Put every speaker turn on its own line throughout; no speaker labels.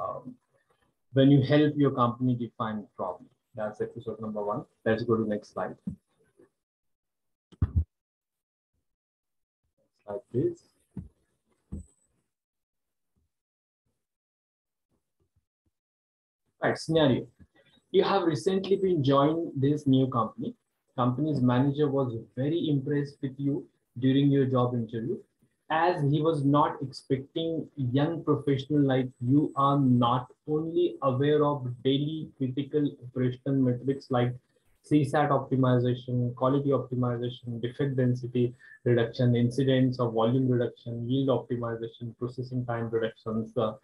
um, when you help your company define problem. That's episode number one. Let's go to next slide. Next slide, please. Right, scenario. You have recently been joined this new company. Company's manager was very impressed with you during your job interview as he was not expecting young professional like you are not only aware of daily critical operational metrics like CSAT optimization, quality optimization, defect density reduction, incidents of volume reduction, yield optimization, processing time reductions, uh,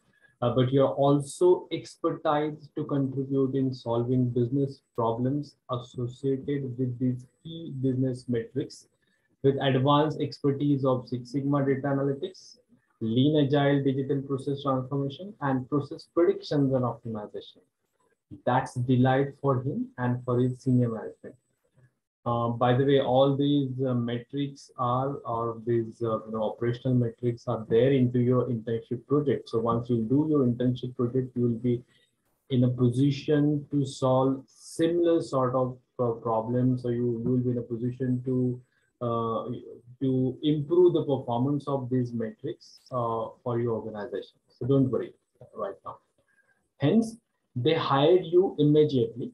uh, but you're also expertise to contribute in solving business problems associated with these key business metrics with advanced expertise of Six Sigma data analytics, lean agile digital process transformation, and process predictions and optimization. That's delight for him and for his senior management. Uh, by the way, all these uh, metrics are, or these uh, you know, operational metrics are there into your internship project. So once you do your internship project, you will be in a position to solve similar sort of uh, problems. So you, you will be in a position to uh, to improve the performance of these metrics uh, for your organization. So don't worry right now. Hence, they hired you immediately.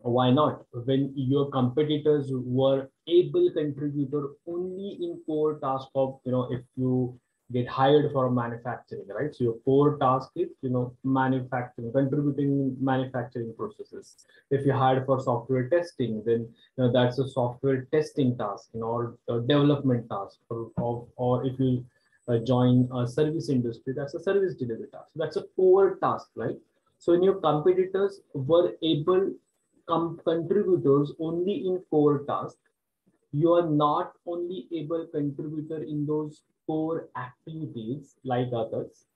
Why not? When your competitors were able contributor only in core task of, you know, if you get hired for manufacturing, right? So your core task is, you know, manufacturing, contributing manufacturing processes. If you hired for software testing, then you know, that's a software testing task, you know, or development task, or, or, or if you uh, join a service industry, that's a service delivery task. So that's a core task, right? So when your competitors were able com contributors only in core task, you are not only able contributor in those core activities like others,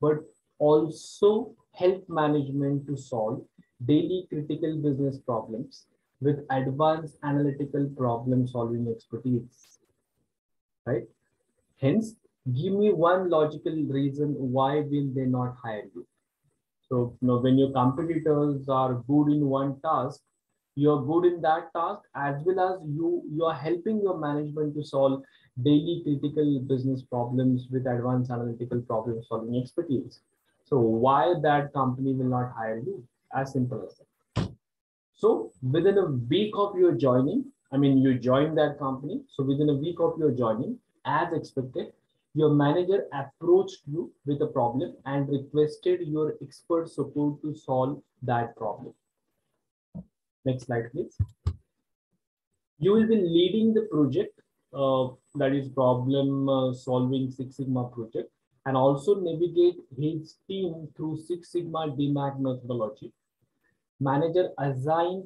but also help management to solve daily critical business problems with advanced analytical problem solving expertise. Right? Hence, give me one logical reason why will they not hire you? So, you know, when your competitors are good in one task, you're good in that task as well as you you are helping your management to solve daily critical business problems with advanced analytical problem solving expertise. So why that company will not hire you? As simple as that. So within a week of your joining, I mean, you joined that company. So within a week of your joining, as expected, your manager approached you with a problem and requested your expert support to solve that problem. Next slide, please. You will be leading the project uh, that is problem uh, solving Six Sigma project and also navigate his team through Six Sigma DMAIC methodology. Manager assign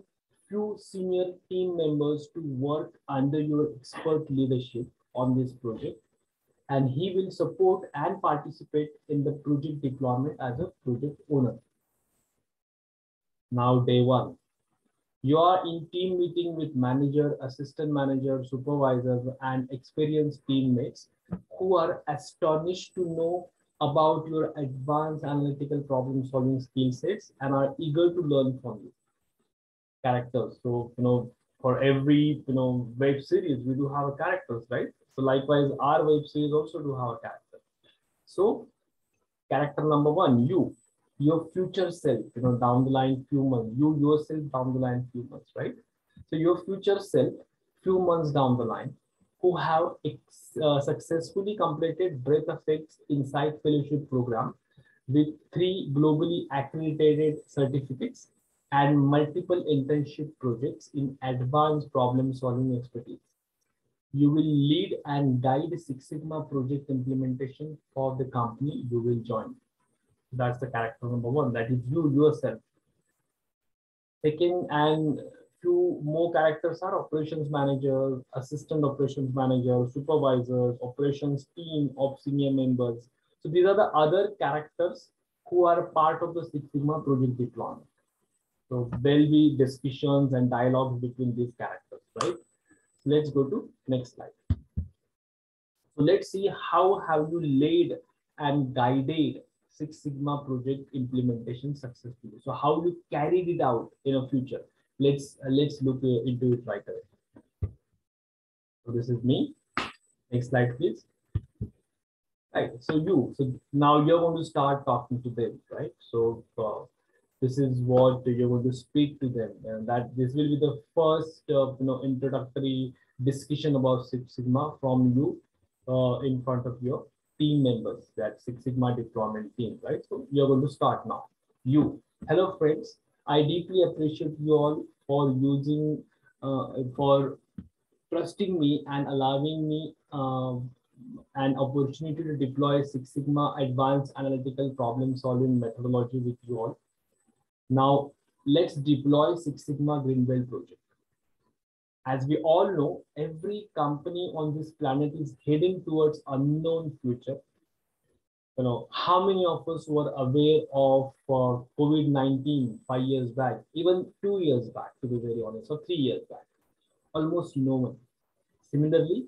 few senior team members to work under your expert leadership on this project and he will support and participate in the project deployment as a project owner. Now day one, you are in team meeting with manager, assistant manager, supervisors, and experienced teammates who are astonished to know about your advanced analytical problem solving skill sets and are eager to learn from you. Characters. So, you know, for every, you know, web series, we do have a characters, right? So likewise, our web series also do have a character. So character number one, you, your future self, you know, down the line few months, you yourself down the line few months, right? So your future self, few months down the line, who have uh, successfully completed Breath APEX Insight Fellowship Program with three globally accredited certificates and multiple internship projects in advanced problem solving expertise. You will lead and guide Six Sigma project implementation for the company you will join. That's the character number one. That is you yourself. Second, and few more characters are operations manager, assistant operations manager, supervisors, operations team of senior members. So these are the other characters who are part of the Six Sigma project deployment. So there'll be discussions and dialogues between these characters, right? So let's go to next slide. So let's see how have you laid and guided Six Sigma project implementation successfully. So how you carried it out in a future. Let's uh, let's look uh, into it right away. So this is me. Next slide, please. Right. So you. So now you're going to start talking to them, right? So uh, this is what you're going to speak to them, and that this will be the first uh, you know introductory discussion about Six Sigma from you uh, in front of your team members, that Six Sigma deployment team, right? So you're going to start now. You, hello friends. I deeply appreciate you all for using, uh, for trusting me and allowing me uh, an opportunity to deploy Six Sigma advanced analytical problem solving methodology with you all. Now let's deploy Six Sigma Greenbelt project as we all know, every company on this planet is heading towards unknown future. You know, how many of us were aware of uh, COVID-19 five years back, even two years back, to be very honest, or three years back? Almost no one. Similarly,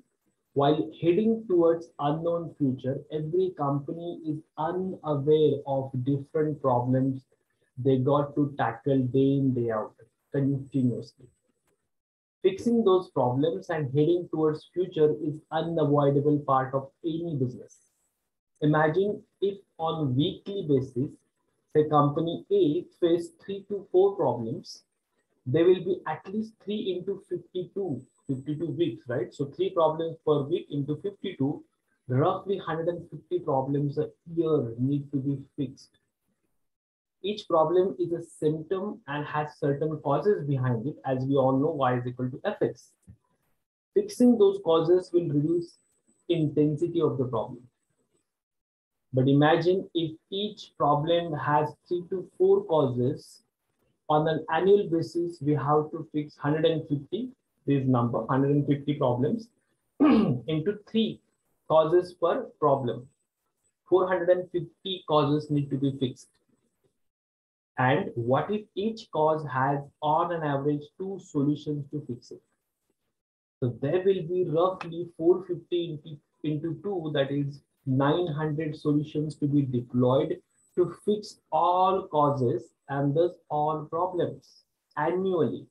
while heading towards unknown future, every company is unaware of different problems they got to tackle day in, day out, continuously fixing those problems and heading towards future is unavoidable part of any business. Imagine if on weekly basis, say company A faced three to four problems, there will be at least three into 52, 52 weeks, right? So three problems per week into 52, roughly 150 problems a year need to be fixed each problem is a symptom and has certain causes behind it, as we all know y is equal to fx. Fixing those causes will reduce intensity of the problem. But imagine if each problem has three to four causes, on an annual basis, we have to fix 150, this number, 150 problems into three causes per problem. 450 causes need to be fixed. And what if each cause has on an average two solutions to fix it? So there will be roughly 450 into, into 2, that is 900 solutions to be deployed to fix all causes and thus all problems annually.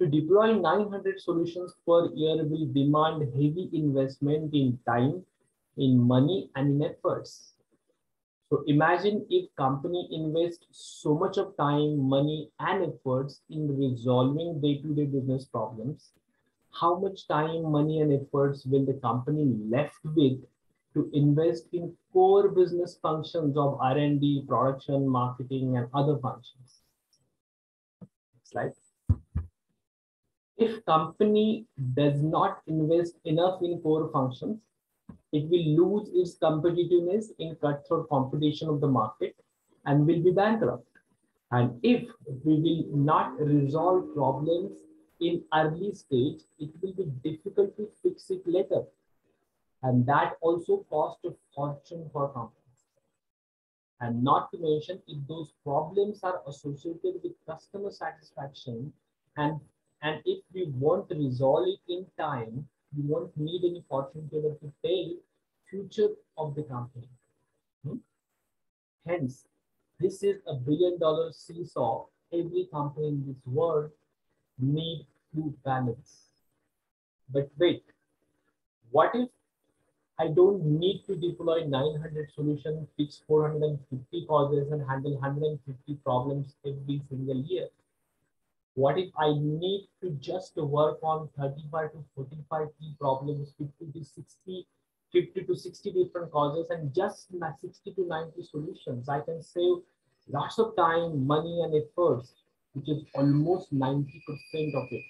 To deploy 900 solutions per year will demand heavy investment in time, in money, and in efforts. So imagine if company invests so much of time, money, and efforts in resolving day-to-day -day business problems. How much time, money, and efforts will the company left with to invest in core business functions of R&D, production, marketing, and other functions? Next slide. If company does not invest enough in core functions, it will lose its competitiveness in cutthroat competition of the market and will be bankrupt. And if we will not resolve problems in early stage, it will be difficult to fix it later. And that also cost a fortune for companies. And not to mention, if those problems are associated with customer satisfaction and, and if we won't resolve it in time, you won't need any fortune teller to tell future of the company. Hmm? Hence, this is a billion dollar seesaw. Every company in this world need to balance. But wait, what if I don't need to deploy 900 solutions, fix 450 causes and handle 150 problems every single year? What if I need to just work on 35 to 45 key problems, 50 to 60, 50 to 60 different causes and just 60 to 90 solutions? I can save lots of time, money, and efforts, which is almost 90% of it.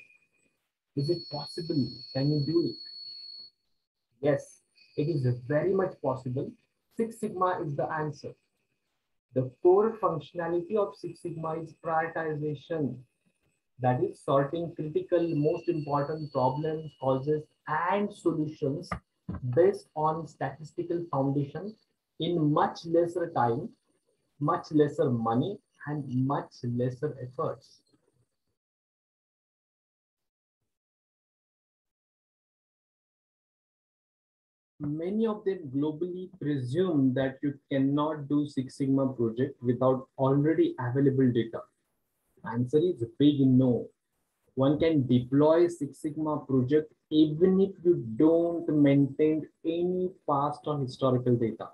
Is it possible? Can you do it? Yes, it is very much possible. Six Sigma is the answer. The core functionality of Six Sigma is prioritization that is sorting critical, most important problems, causes, and solutions based on statistical foundation in much lesser time, much lesser money, and much lesser efforts. many of them globally presume that you cannot do Six Sigma project without already available data. Answer is big no. One can deploy Six Sigma project even if you don't maintain any past or historical data.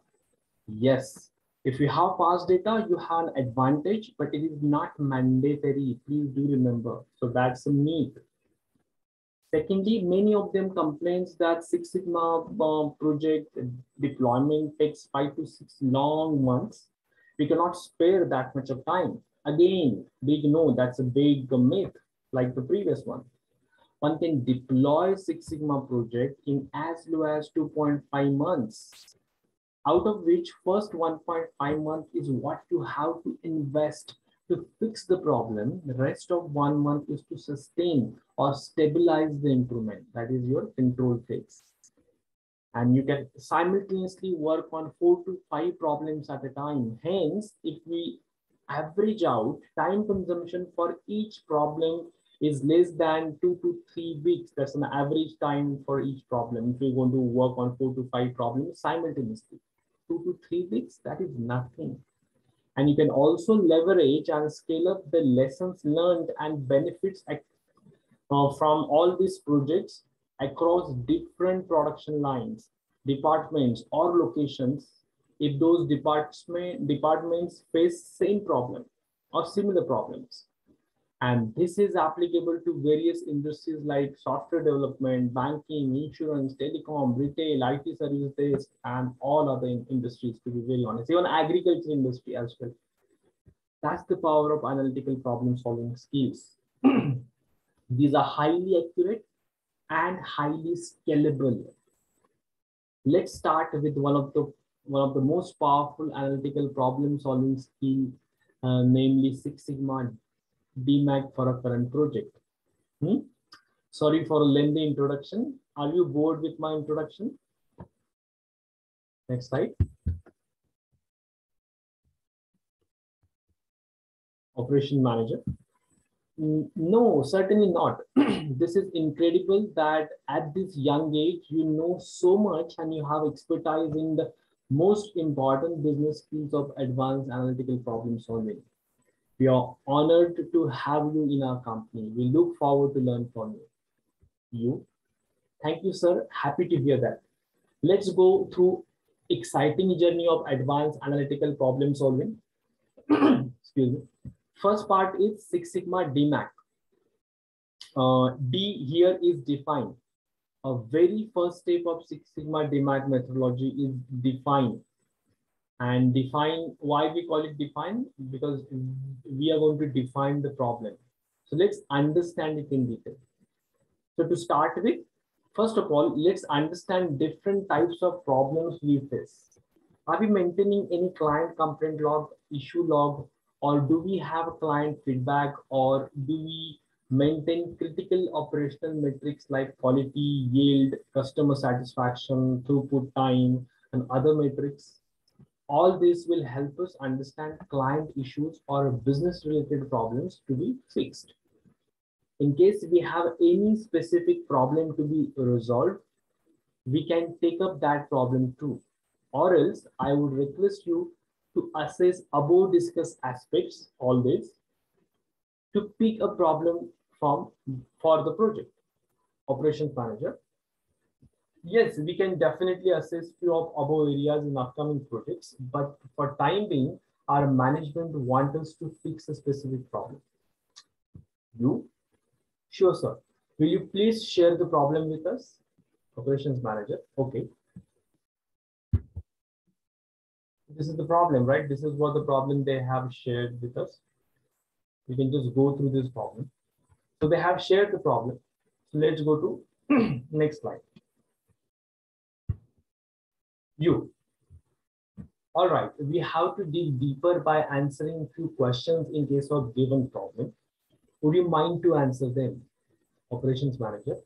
Yes, if you have past data, you have an advantage, but it is not mandatory. Please do remember. So that's a myth. Secondly, many of them complains that Six Sigma uh, project deployment takes five to six long months. We cannot spare that much of time. Again, big no, that's a big myth like the previous one. One can deploy Six Sigma project in as low as 2.5 months, out of which first 1.5 month is what you have to invest to fix the problem. The rest of one month is to sustain or stabilize the improvement. That is your control phase. And you can simultaneously work on four to five problems at a time. Hence, if we average out time consumption for each problem is less than two to three weeks. That's an average time for each problem. If you're going to work on four to five problems simultaneously, two to three weeks, that is nothing. And you can also leverage and scale up the lessons learned and benefits uh, from all these projects across different production lines, departments or locations if those department, departments face same problem or similar problems. And this is applicable to various industries like software development, banking, insurance, telecom, retail, IT services, and all other industries, to be very honest, even agriculture industry as well. That's the power of analytical problem solving skills. These are highly accurate and highly scalable. Let's start with one of the one of the most powerful analytical problem solving skill, uh, namely Six Sigma DMAIC for a current project. Hmm? Sorry for a lengthy introduction. Are you bored with my introduction? Next slide. Operation manager. No, certainly not. this is incredible that at this young age, you know so much and you have expertise in the most important business skills of advanced analytical problem solving. We are honored to have you in our company. We look forward to learn from you. You. Thank you, sir. Happy to hear that. Let's go through exciting journey of advanced analytical problem solving. Excuse me. First part is Six Sigma DMAIC. Uh, D here is defined. A very first step of Six Sigma DMAIC methodology is define. And define, why we call it define? Because we are going to define the problem. So let's understand it in detail. So to start with, first of all, let's understand different types of problems we face. Are we maintaining any client complaint log, issue log, or do we have client feedback or do we maintain critical operational metrics like quality, yield, customer satisfaction, throughput time, and other metrics? All this will help us understand client issues or business related problems to be fixed. In case we have any specific problem to be resolved, we can take up that problem too. Or else I would request you to assess above discussed aspects always to pick a problem from for the project. Operations manager. Yes, we can definitely assess few of above areas in upcoming projects, but for time being, our management want us to fix a specific problem. You? Sure, sir. Will you please share the problem with us? Operations manager. Okay. this is the problem, right? This is what the problem they have shared with us. We can just go through this problem. So they have shared the problem. So let's go to next slide. You. All right, we have to dig deeper by answering few questions in case of given problem. Would you mind to answer them? Operations manager.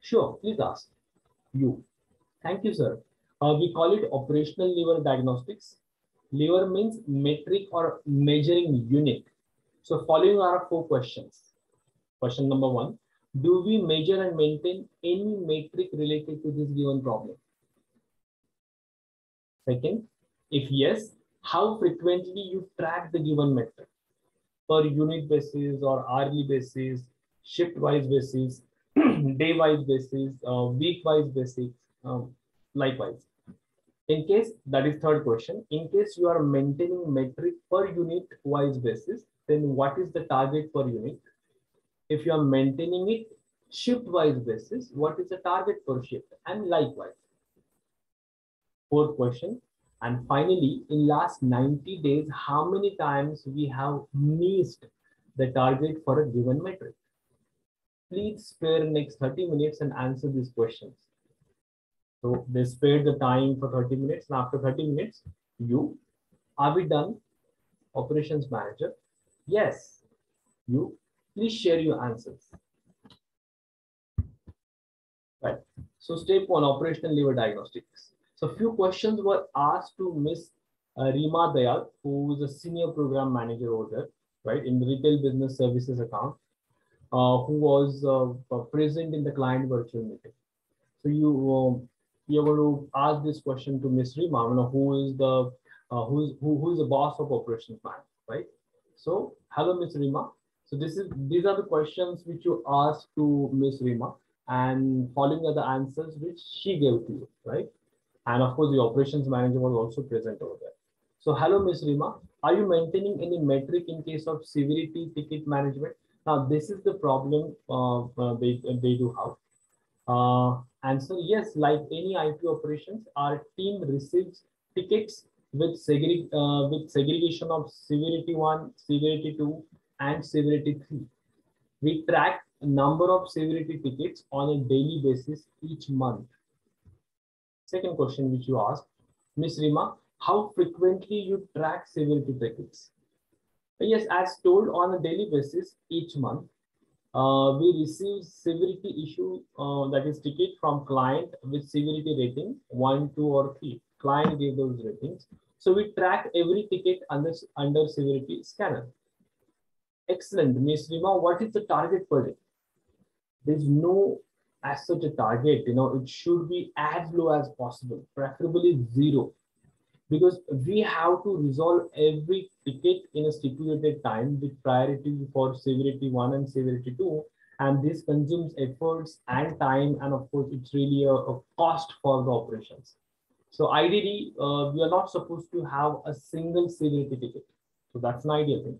Sure, please ask. You. Thank you, sir. Uh, we call it operational lever diagnostics. Lever means metric or measuring unit. So following are four questions. Question number one, do we measure and maintain any metric related to this given problem? Second, if yes, how frequently you track the given metric per unit basis or hourly basis, shift wise basis, day wise basis, uh, week wise basis, um, likewise. In case that is third question, in case you are maintaining metric per unit wise basis, then what is the target per unit? If you are maintaining it shift wise basis, what is the target per shift? And likewise. Fourth question. And finally, in last 90 days, how many times we have missed the target for a given metric? Please spare next 30 minutes and answer these questions. So they spared the time for 30 minutes. And after 30 minutes, you, are we done? Operations manager. Yes, you, please share your answers. Right. So step one, operational lever diagnostics. So few questions were asked to Miss uh, Rima Dayal, who is a senior program manager over there, right, in the retail business services account, uh, who was uh, present in the client virtual meeting. So you um, you're going to ask this question to Miss Rima, you know, who is the uh, who's who, who is the boss of operations plan, right? So hello, Miss Rima. So this is these are the questions which you asked to Miss Rima and following are the answers which she gave to you, right? And of course, the operations manager was also present over there. So hello, Ms. Rima. Are you maintaining any metric in case of severity ticket management? Now, this is the problem uh, uh, they, they do have. Uh, answer, yes, like any IT operations, our team receives tickets with, segreg uh, with segregation of severity 1, severity 2, and severity 3. We track a number of severity tickets on a daily basis each month. Second question which you asked, Ms. Rima, how frequently you track severity tickets? Yes, as told on a daily basis each month, uh, we receive severity issue uh, that is ticket from client with severity rating one, two, or three. Client gave those ratings. So we track every ticket under, under severity scanner. Excellent. Ms. Rima, what is the target per day? there's no as such a target, you know, it should be as low as possible, preferably zero, because we have to resolve every ticket in a stipulated time with priority for severity one and severity two. And this consumes efforts and time. And of course, it's really a, a cost for the operations. So ideally, uh, we are not supposed to have a single severity ticket. So that's an ideal thing.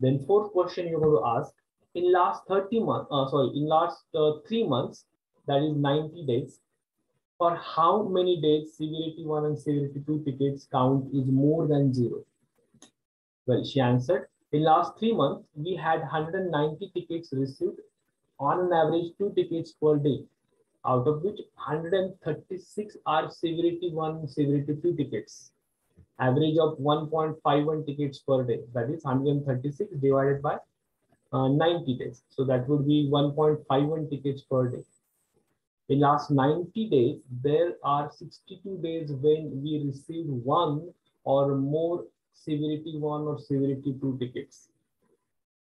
Then fourth question you're going to ask, in last 30 months, uh, sorry, in last uh, three months, that is 90 days, for how many days severity one and severity two tickets count is more than zero? Well, she answered, in last three months, we had 190 tickets received on an average two tickets per day, out of which 136 are severity one, severity two tickets. Average of 1.51 tickets per day. That is 136 divided by uh, 90 days. So that would be 1.51 tickets per day. In last 90 days, there are 62 days when we receive one or more severity one or severity two tickets.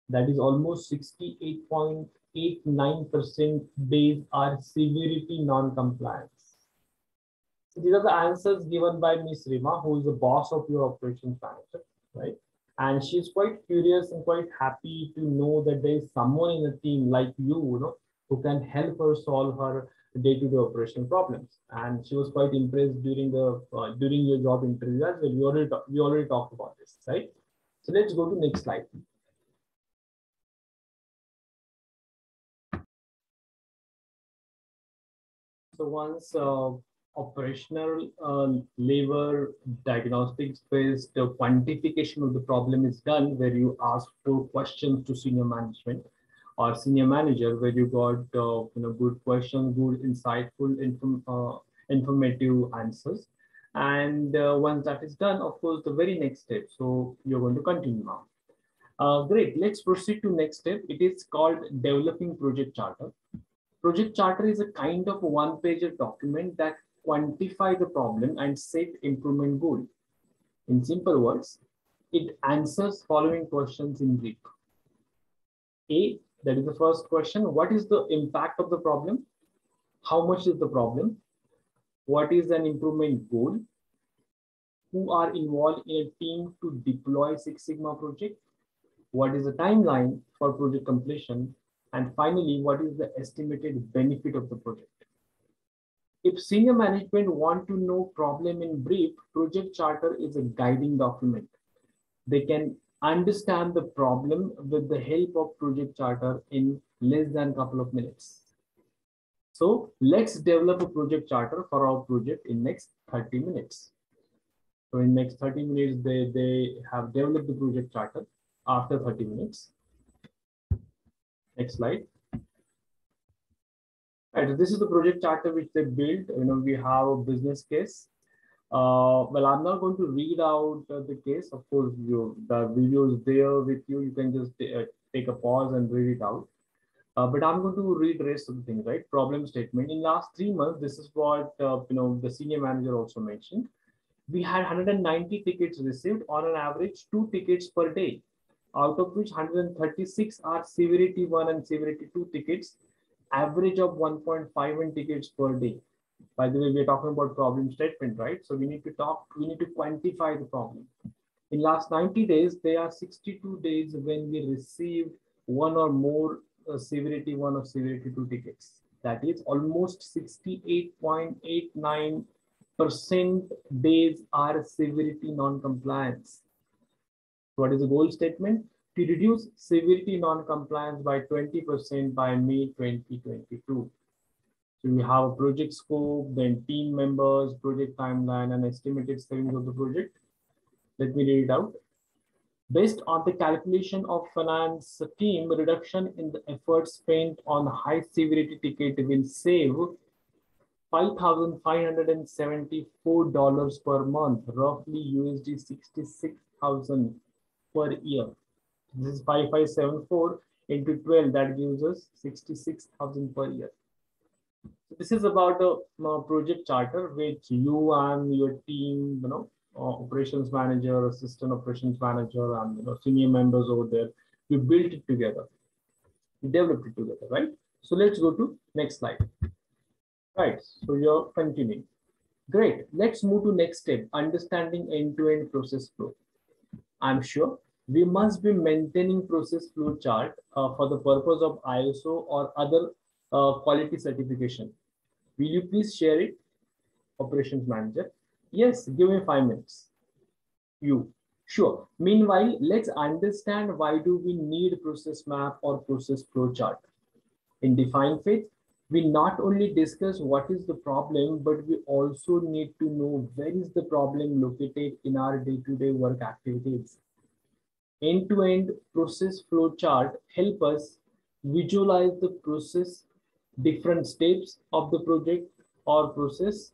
That is almost 68.89% days are severity non-compliance. So these are the answers given by Ms. Rima, who is the boss of your operations manager, right? and she's quite curious and quite happy to know that there is someone in the team like you, you know, who can help her solve her day-to-day -day operation problems. And she was quite impressed during the uh, during your job interview as well. We already we already talked about this, right? So let's go to next slide. So once uh, operational uh, lever diagnostics based uh, quantification of the problem is done where you ask four questions to senior management or senior manager where you got uh, you know good questions good insightful inform, uh, informative answers. And uh, once that is done of course the very next step so you're going to continue now uh, great let's proceed to next step. It is called developing project charter. Project charter is a kind of one page document that quantify the problem and set improvement goal. In simple words, it answers following questions in brief. A, that is the first question. What is the impact of the problem? How much is the problem? What is an improvement goal? who are involved in a team to deploy Six Sigma project? What is the timeline for project completion? And finally, what is the estimated benefit of the project? If senior management want to know problem in brief, project charter is a guiding document. They can understand the problem with the help of project charter in less than a couple of minutes. So let's develop a project charter for our project in next 30 minutes. So in next 30 minutes, they, they have developed the project charter after 30 minutes. Next slide. Right, this is the project charter which they built. You know, we have a business case. Uh, well, I'm not going to read out uh, the case. Of course, you, the video is there with you. You can just uh, take a pause and read it out. Uh, but I'm going to the things, right? Problem statement. In last three months, this is what uh, you know the senior manager also mentioned. We had 190 tickets received on an average two tickets per day, out of which 136 are severity one and severity two tickets, average of 1.5 tickets per day. By the way, we're talking about problem statement, right? So we need to talk, we need to quantify the problem. In last 90 days, there are 62 days when we received one or more uh, severity one or severity two tickets. That is almost 68.89% days are severity non-compliance. What is the goal statement? To reduce severity non-compliance by 20% by May 2022. So we have a project scope, then team members, project timeline, and estimated savings of the project. Let me read it out. Based on the calculation of finance team, reduction in the effort spent on high severity ticket will save $5,574 per month, roughly USD 66,000 per year. This is 5574 into 12, that gives us 66,000 per year. So this is about a, a project charter which you and your team, you know, uh, operations manager, assistant operations manager, and you know, senior members over there, we built it together. We developed it together, right? So let's go to next slide. Right, so you're continuing. Great, let's move to next step, understanding end-to-end -end process flow. I'm sure we must be maintaining process flow chart uh, for the purpose of ISO or other uh, quality certification. Will you please share it, operations manager? Yes, give me five minutes. You, sure. Meanwhile, let's understand why do we need process map or process flow chart. In define phase, we not only discuss what is the problem, but we also need to know where is the problem located in our day-to-day -day work activities. End-to-end process flow chart help us visualize the process different steps of the project or process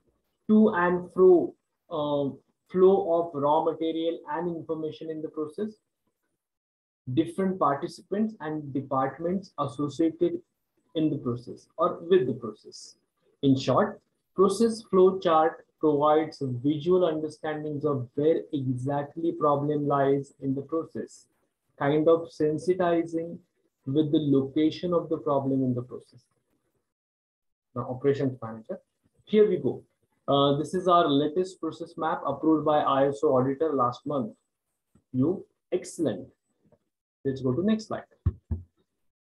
to and fro uh, flow of raw material and information in the process, different participants and departments associated in the process or with the process. In short, process flow chart provides visual understandings of where exactly problem lies in the process, kind of sensitizing with the location of the problem in the process Now, operations manager. Here we go. Uh, this is our latest process map approved by ISO auditor last month. You excellent. Let's go to next slide.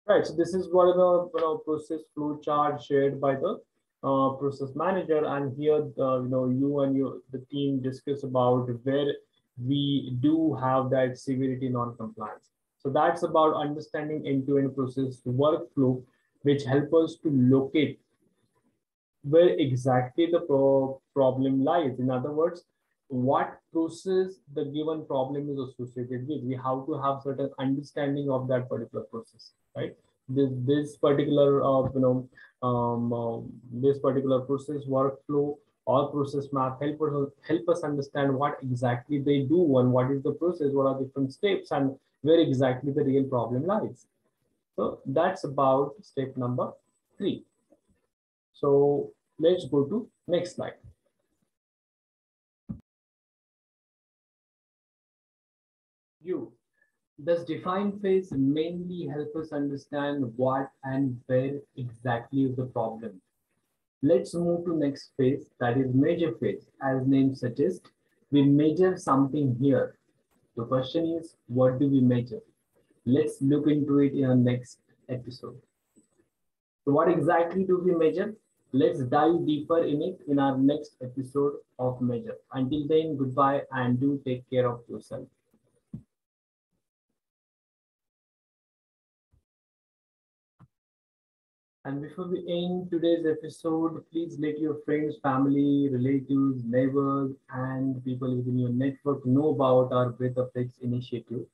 Right, so this is what the you know, process flow chart shared by the uh, process manager, and here uh, you know you and you the team discuss about where we do have that severity non-compliance. So that's about understanding end-to-end -end process workflow, which help us to locate where exactly the pro problem lies. In other words, what process the given problem is associated with. We have to have certain understanding of that particular process, right? This this particular uh, you know um, uh, this particular process workflow or process map help us help us understand what exactly they do and what is the process, what are different steps, and where exactly the real problem lies. So that's about step number three. So let's go to next slide. You. Does define phase mainly help us understand what and where exactly is the problem? Let's move to next phase, that is measure phase. As name suggests, we measure something here. The question is, what do we measure? Let's look into it in our next episode. So what exactly do we measure? Let's dive deeper in it in our next episode of Measure. Until then, goodbye and do take care of yourself. And before we end today's episode, please let your friends, family, relatives, neighbors, and people within your network know about our Breath APEX initiative.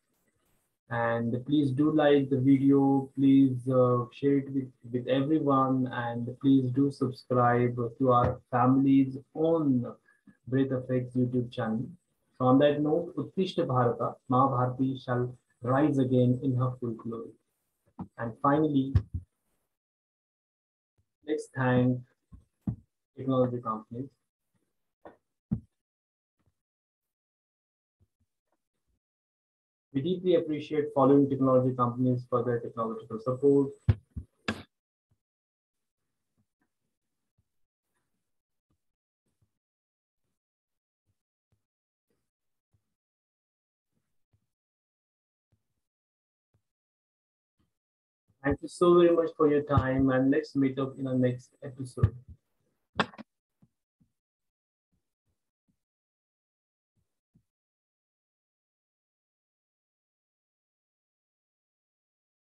And please do like the video, please uh, share it with, with everyone, and please do subscribe to our family's own Breath APEX YouTube channel. So on that note, Uttishta Bharata, Mahabharati shall rise again in her full glory. And finally, Let's thank technology companies. We deeply appreciate following technology companies for their technological support. Thank you so very much for your time and let's meet up in our next episode.